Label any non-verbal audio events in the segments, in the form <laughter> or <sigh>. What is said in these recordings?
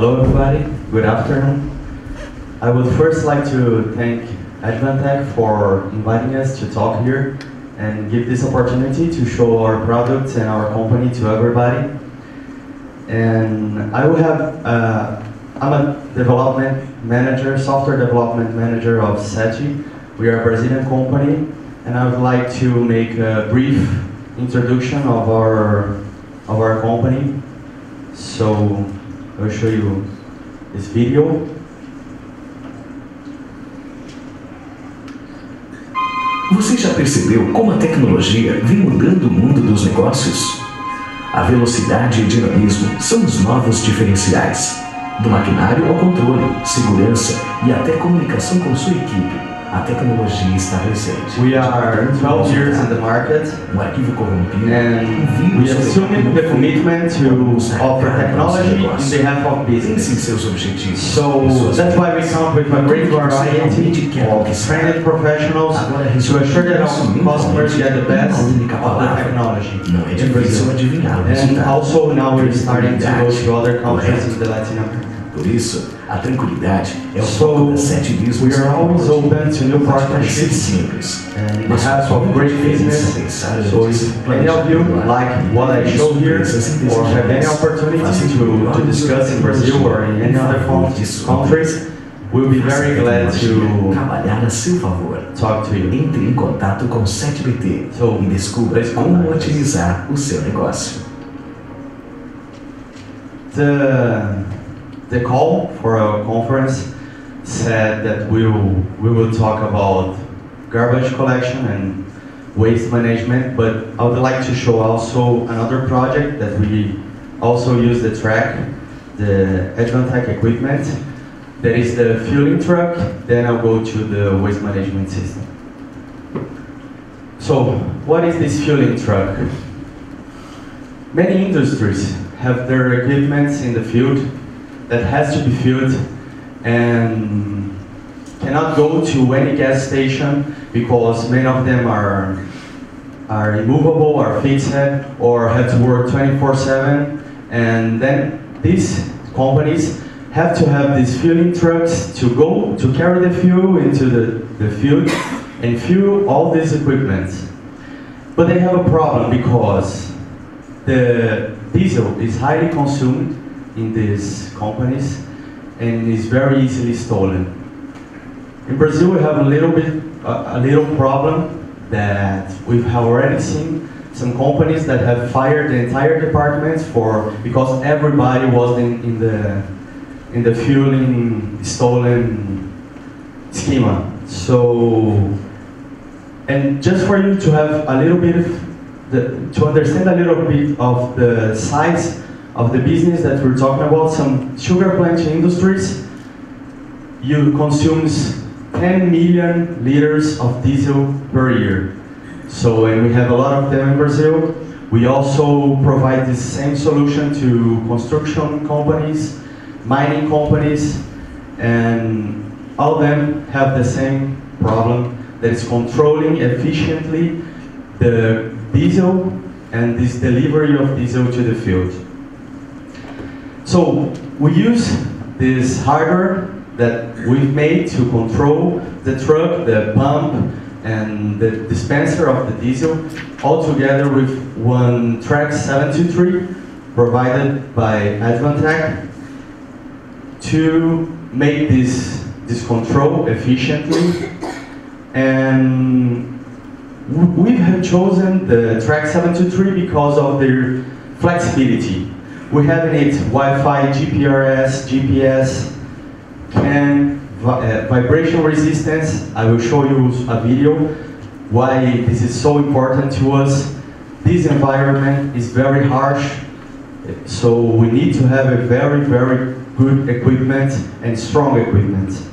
Hello everybody, good afternoon. I would first like to thank Advantech for inviting us to talk here and give this opportunity to show our products and our company to everybody. And I will have, uh, I'm a development manager, software development manager of SETI. We are a Brazilian company and I would like to make a brief introduction of our, of our company. So I'll show you this video. Você já percebeu como a tecnologia vem mudando o mundo dos negócios? A velocidade e dinamismo são os novos diferenciais. Do maquinário ao controle, segurança e até comunicação com sua equipe a tecnologia está. We are 12 years in the market Um arquivo corrompido, um and we assume the commitment to offer technology in behalf of business. seus objetivos. So that's why we come with a great variety of trained professionals to assure that our customers get the best of the technology Não é in difícil Brazil. adivinhar o And also now we're starting to go to other countries in the Latin America. Por isso, a tranquilidade é o foco das sete business We are always open to new partnerships simples, mas of muita great business. So any of you like what I show here or have any opportunity to, to discuss in Brazil or in any other countries, we'll be very glad to trabalhar a seu favor. talk to you. Entre em contato com o 7BT So, e descubra como otimizar o seu negócio. The, the call for a conference said that we will, we will talk about garbage collection and waste management, but I would like to show also another project that we also use the track, the Advantech equipment. That is the fueling truck, then I'll go to the waste management system. So, what is this fueling truck? Many industries have their equipment in the field that has to be filled and cannot go to any gas station because many of them are are immovable, are fixed, or have to work 24/7. And then these companies have to have these fueling trucks to go to carry the fuel into the, the field and fuel all these equipment. But they have a problem because the diesel is highly consumed in these companies and is very easily stolen. In Brazil, we have a little bit, a, little problem that we have already seen some companies that have fired the entire department for because everybody was in, in the in the fueling stolen schema. So, and just for you to have a little bit of the, to understand a little bit of the size of the business that we're talking about, some sugar plant industries, you consumes 10 million liters of diesel per year. So, and we have a lot of them in Brazil. We also provide the same solution to construction companies, mining companies, and all of them have the same problem that is controlling efficiently the diesel and this delivery of diesel to the field. So we use this hardware that we've made to control the truck, the pump, and the dispenser of the diesel, all together with one TREK 723 provided by Advantech to make this, this control efficiently. And we have chosen the TREK 723 because of their flexibility. We have in it Wi-Fi, GPRS, GPS, CAN, uh, vibration resistance. I will show you a video why this is so important to us. This environment is very harsh, so we need to have a very, very good equipment and strong equipment.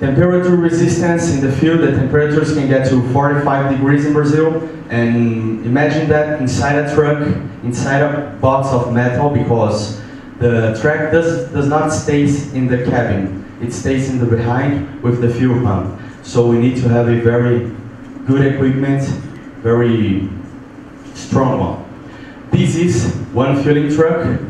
Temperature resistance in the field, the temperatures can get to 45 degrees in Brazil. And imagine that inside a truck, inside a box of metal, because the truck does, does not stay in the cabin. It stays in the behind with the fuel pump. So we need to have a very good equipment, very strong one. This is one fueling truck.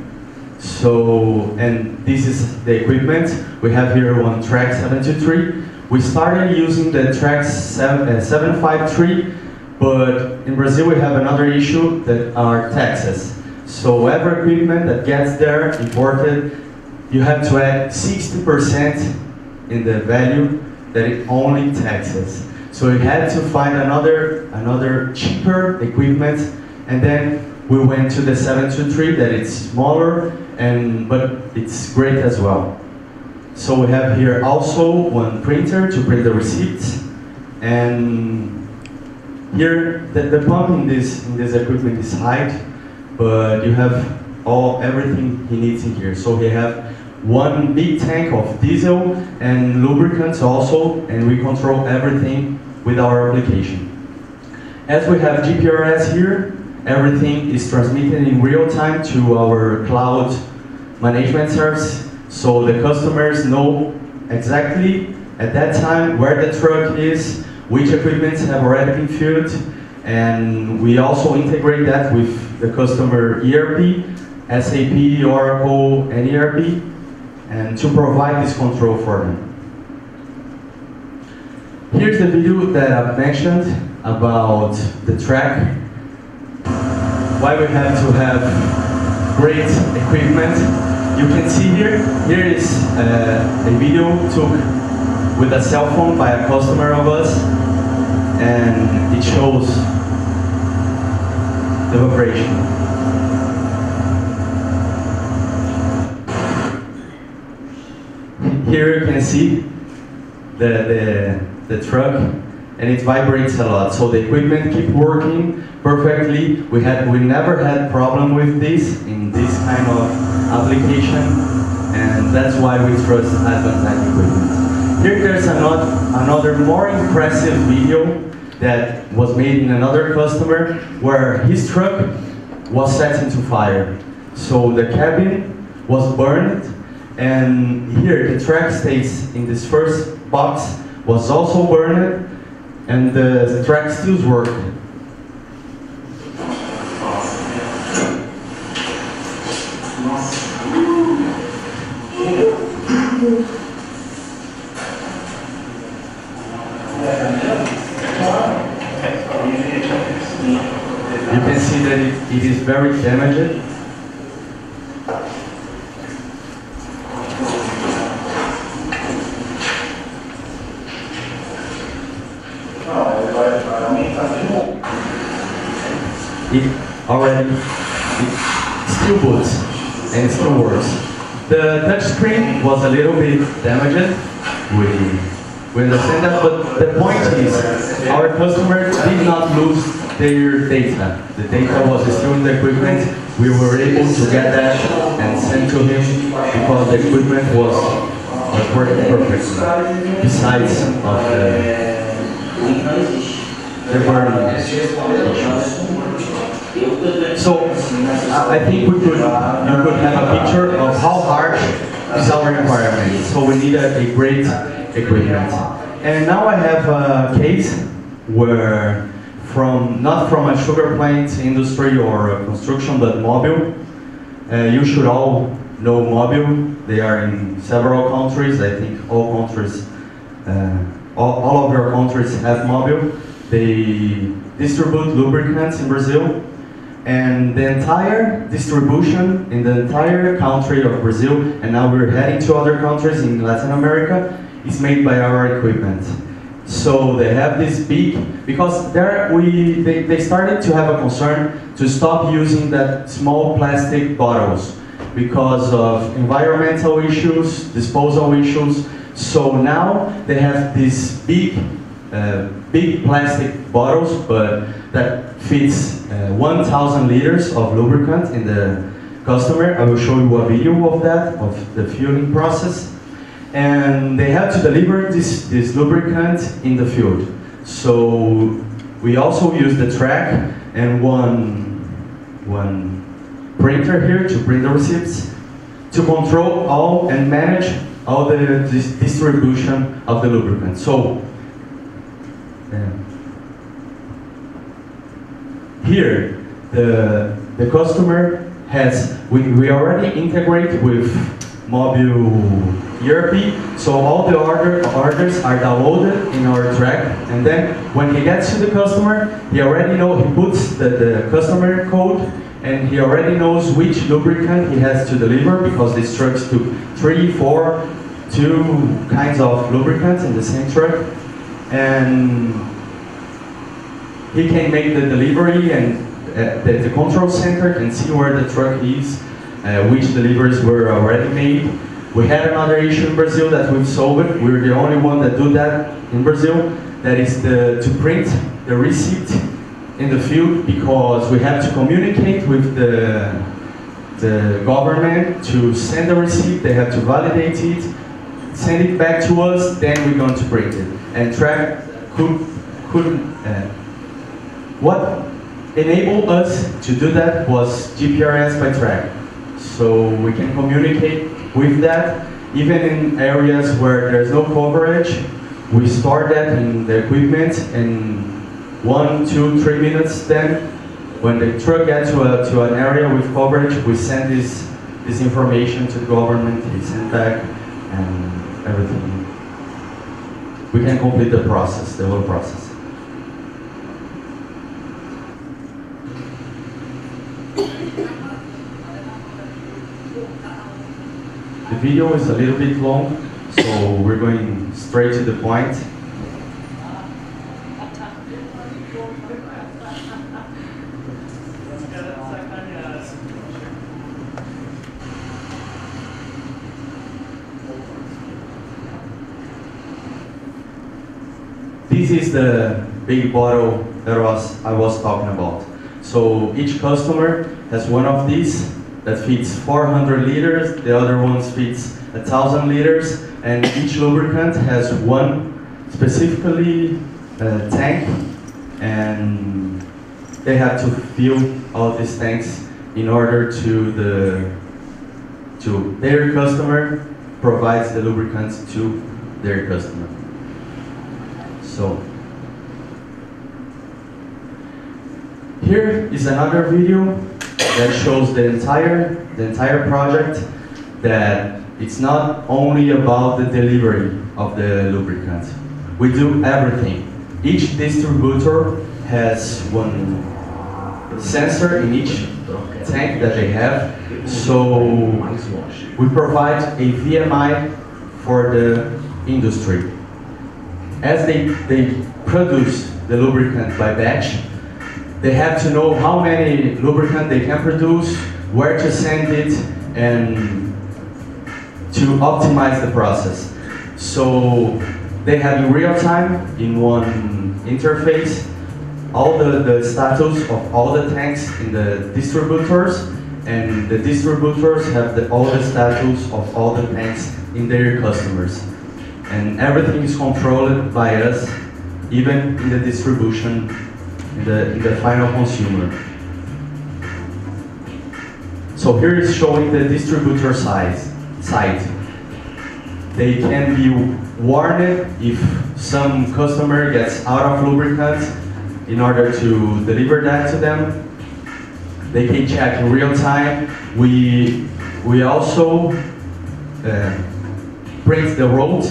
So, and this is the equipment. We have here one TREK 723. We started using the TREK 7, uh, 753, but in Brazil we have another issue that are taxes. So every equipment that gets there, imported, you have to add 60% in the value that it only taxes. So we had to find another, another cheaper equipment, and then we went to the 723 that it's smaller, and but it's great as well. So we have here also one printer to print the receipts, and here the, the pump in this in this equipment is high, but you have all everything he needs in here. So we have one big tank of diesel and lubricants also, and we control everything with our application. As we have GPRS here, everything is transmitted in real time to our cloud management service, so the customers know exactly at that time where the truck is, which equipments have already been filled, and we also integrate that with the customer ERP, SAP, Oracle, and ERP, and to provide this control for them. Here's the video that I've mentioned about the track. Why we have to have great equipment. You can see here, here is uh, a video took with a cell phone by a customer of us and it shows the vibration. Here you can see the, the, the truck and it vibrates a lot. So the equipment keep working perfectly. We had we never had problem with this in this kind of application, and that's why we trust Advantech equipment. Here there's another another more impressive video that was made in another customer where his truck was set into fire. So the cabin was burned, and here the track stays in this first box was also burned and the, track still work. You can see that it, it is very damaged. It already still boots and still works. The touch screen was a little bit damaged. We, we understand that, but the point is our customer did not lose their data. The data was still in the equipment. We were able to get that and send to him because the equipment was, was working perfectly. Besides of the, the burning so I think we could you could have a picture of how harsh is our environment. So we need a, a great equipment. And now I have a case where from not from a sugar plant industry or construction, but Mobil. Uh, you should all know Mobil. They are in several countries. I think all countries, uh, all, all of your countries have Mobil. They distribute lubricants in Brazil and the entire distribution in the entire country of Brazil, and now we're heading to other countries in Latin America, is made by our equipment. So they have this big, because there we, they, they started to have a concern to stop using that small plastic bottles because of environmental issues, disposal issues. So now they have this big, uh, big plastic bottles, but that fits uh, 1,000 liters of lubricant in the customer. I will show you a video of that, of the fueling process. And they have to deliver this, this lubricant in the field. So we also use the track and one, one printer here to print the receipts to control all and manage all the dis distribution of the lubricant. So, Here, the, the customer has, we, we already integrate with Mobil ERP, so all the order, orders are downloaded in our track, and then when he gets to the customer, he already know, he puts the, the customer code, and he already knows which lubricant he has to deliver, because these trucks took three, four, two kinds of lubricants in the same truck, and he can make the delivery and uh, the, the, control center can see where the truck is, uh, which deliveries were already made. We had another issue in Brazil that we've solved. We're the only one that do that in Brazil. That is the, to print the receipt in the field because we have to communicate with the, the government to send the receipt. They have to validate it, send it back to us, then we're going to print it. And track could, couldn't uh, what enabled us to do that was GPRS by track. So we can communicate with that, even in areas where there's no coverage, we store that in the equipment in one, two, three minutes then. When the truck gets to, a, to an area with coverage, we send this, this information to the government, it's sent back, and everything. We can complete the process, the whole process. The video is a little bit long, so we're going straight to the point. This is the big bottle that was I was talking about. So each customer has one of these that fits 400 liters, the other one fits 1,000 liters, and each lubricant has one specifically uh, tank, and they have to fill all these tanks in order to the to their customer provides the lubricants to their customer. So here is another video that shows the entire, the entire project that it's not only about the delivery of the lubricant. We do everything. Each distributor has one sensor in each tank that they have. So we provide a VMI for the industry. As they, they produce the lubricant by batch, they have to know how many lubricant they can produce, where to send it, and to optimize the process. So they have in real time, in one interface, all the, the status of all the tanks in the distributors, and the distributors have the, all the status of all the tanks in their customers. And everything is controlled by us, even in the distribution the, the final consumer. So here is showing the distributor size, side. They can be warned if some customer gets out of lubricant in order to deliver that to them. They can check in real time. We, we also uh, print the route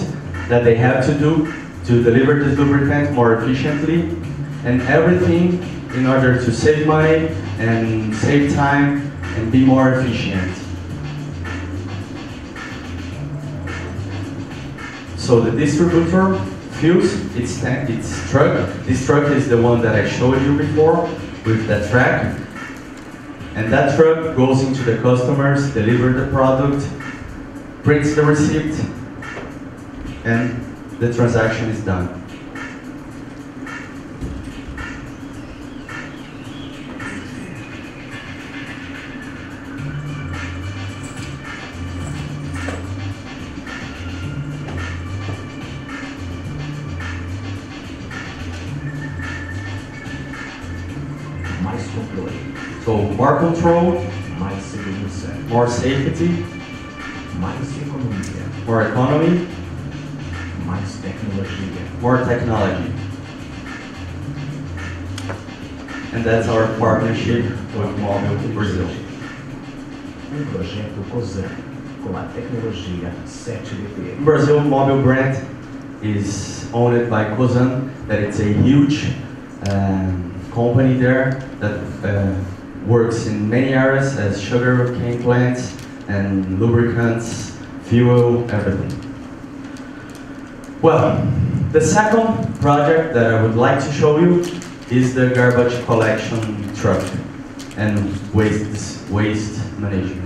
that they have to do to deliver this lubricant more efficiently and everything in order to save money and save time and be more efficient. So the distributor fills its its truck. This truck is the one that I showed you before with that track. And that truck goes into the customers, deliver the product, prints the receipt, and the transaction is done. More control, mais segurança, more safety, mais economia, more economy, mais tecnologia. more technology. And that's our partnership with Mobil Brazil. Um projeto COSAN com a tecnologia Setibt. Brazil Mobil brand is owned by Cosan, that it's a huge um, company there that uh, works in many areas as sugar cane plants and lubricants, fuel, everything. Well, the second project that I would like to show you is the garbage collection truck and waste, waste management.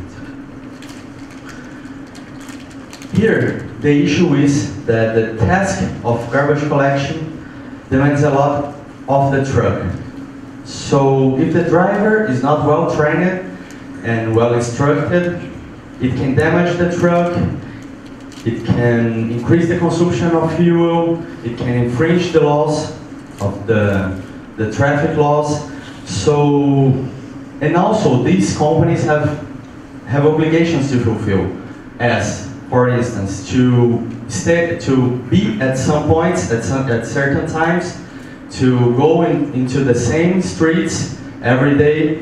Here, the issue is that the task of garbage collection demands a lot of the truck. So if the driver is not well trained and well instructed, it can damage the truck, it can increase the consumption of fuel, it can infringe the laws of the, the traffic laws. So, and also these companies have, have obligations to fulfill as for instance, to stay, to be at some points, at, some, at certain times, to go in, into the same streets every day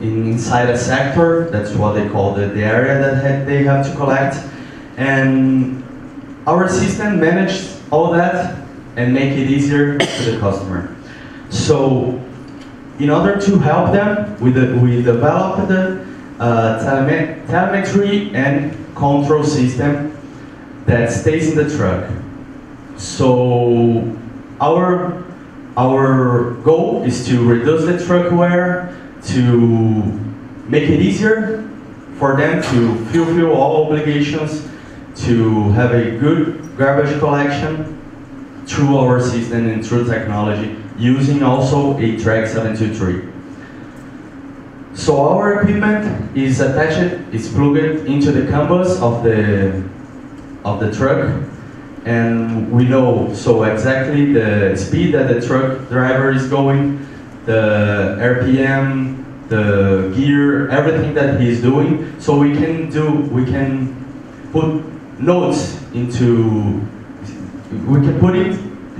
in, inside a sector, that's what they call the, the area that ha they have to collect. And our system managed all that and make it easier <coughs> to the customer. So in order to help them, we, de we developed the uh, telemet telemetry and control system that stays in the truck. So our our goal is to reduce the truck wear, to make it easier for them to fulfill all obligations, to have a good garbage collection through our system and through technology, using also a TREK 723. So our equipment is attached, is plugged into the CAN bus of the of the truck, and we know so exactly the speed that the truck driver is going, the RPM, the gear, everything that he's doing. So we can do, we can put notes into, we can put it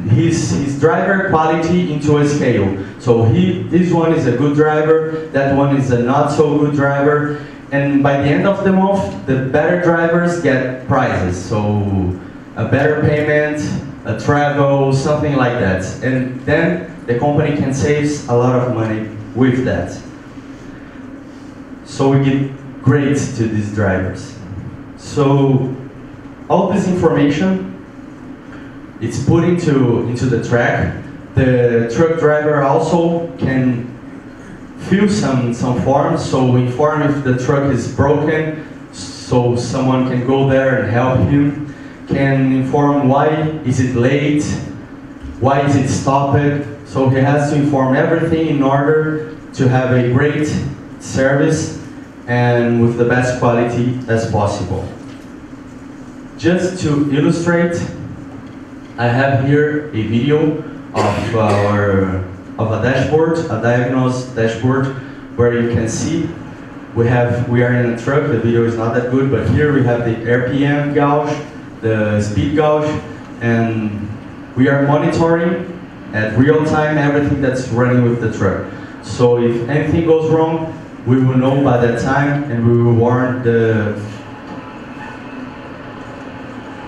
his, his driver quality into a scale. So he, this one is a good driver, that one is a not so good driver, and by the end of the month, the better drivers get prizes. So a better payment, a travel, something like that. And then the company can save a lot of money with that. So we give grades to these drivers. So all this information it's put into, into the track. The truck driver also can fill some, some forms, so inform if the truck is broken, so someone can go there and help him, can inform why is it late, why is it stopped, so he has to inform everything in order to have a great service and with the best quality as possible. Just to illustrate I have here a video of our of a dashboard, a diagnosed dashboard, where you can see we have we are in a truck. The video is not that good, but here we have the RPM gauge, the speed gauge, and we are monitoring at real time everything that's running with the truck. So if anything goes wrong, we will know by that time, and we will warn the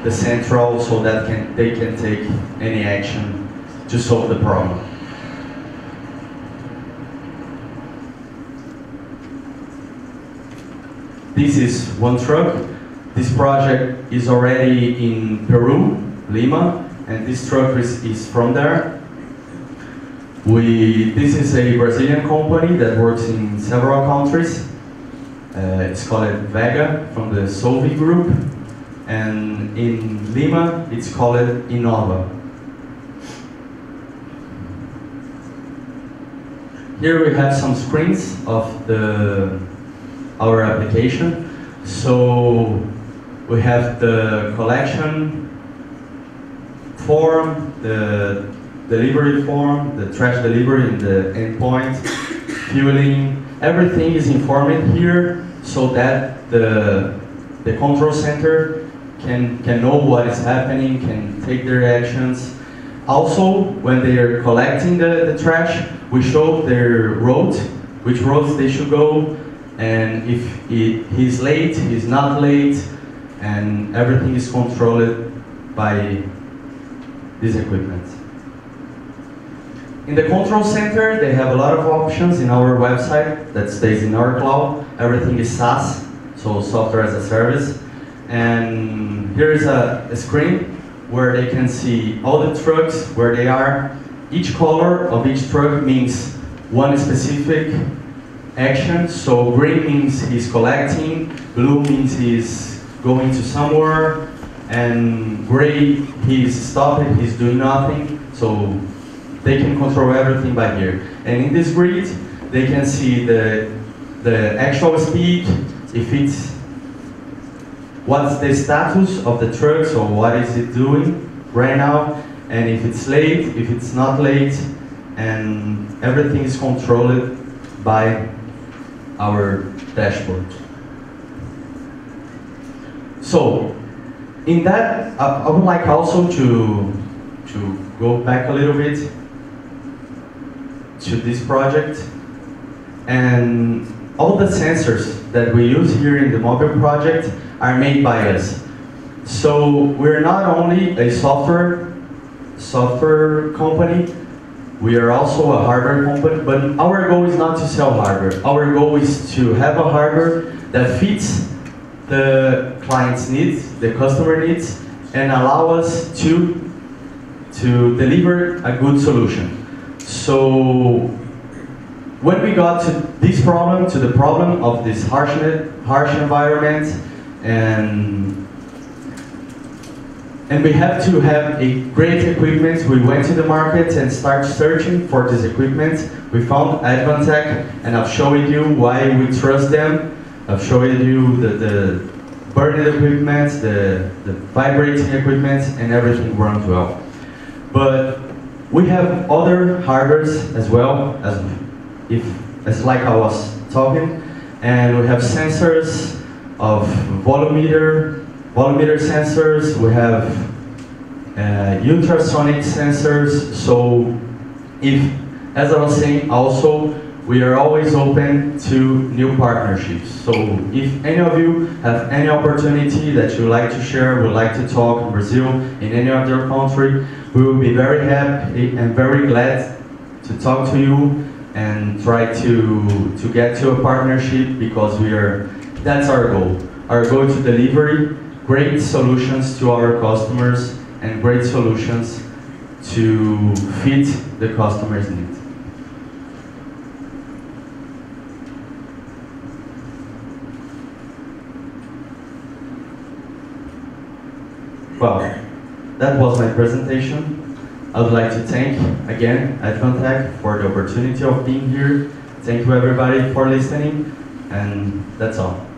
the central so that can, they can take any action to solve the problem. This is one truck. This project is already in Peru, Lima, and this truck is, is from there. We, this is a Brazilian company that works in several countries. Uh, it's called Vega from the Solvi group and in Lima it's called Innova. Here we have some screens of the our application. So we have the collection form, the delivery form, the trash delivery in the endpoint, fueling, everything is informed here so that the, the control center can, can know what is happening, can take their actions. Also, when they are collecting the, the trash, we show their route, which roads they should go, and if he, he's late, he's not late, and everything is controlled by this equipment. In the control center, they have a lot of options in our website that stays in our cloud. Everything is SaaS, so software as a service. And here is a, a screen where they can see all the trucks, where they are. Each color of each truck means one specific action. So green means he's collecting, blue means he's going to somewhere, and gray he's stopping, he's doing nothing. So they can control everything by here. And in this grid, they can see the, the actual speed, if it's, what's the status of the truck, so what is it doing right now, and if it's late, if it's not late, and everything is controlled by our dashboard. So, in that, I, I would like also to, to go back a little bit to this project. And all the sensors that we use here in the Mobil project are made by us. So we're not only a software software company, we are also a hardware company, but our goal is not to sell hardware. Our goal is to have a hardware that fits the client's needs, the customer needs, and allow us to, to deliver a good solution. So when we got to this problem, to the problem of this harsh, harsh environment, and and we have to have a great equipment. We went to the market and started searching for this equipment. We found Advantech, and I've shown you why we trust them. I've shown you the, the burning equipment, the, the vibrating equipment, and everything runs well. But we have other hardwares as well, as if as like I was talking, and we have sensors of volumeter, volumeter sensors. We have uh, ultrasonic sensors. So, if as I was saying, also we are always open to new partnerships. So if any of you have any opportunity that you like to share, would like to talk in Brazil, in any other country, we will be very happy and very glad to talk to you and try to, to get to a partnership because we are, that's our goal. Our goal to deliver great solutions to our customers and great solutions to fit the customer's needs. Well, that was my presentation. I would like to thank again Advantech for the opportunity of being here. Thank you everybody for listening, and that's all.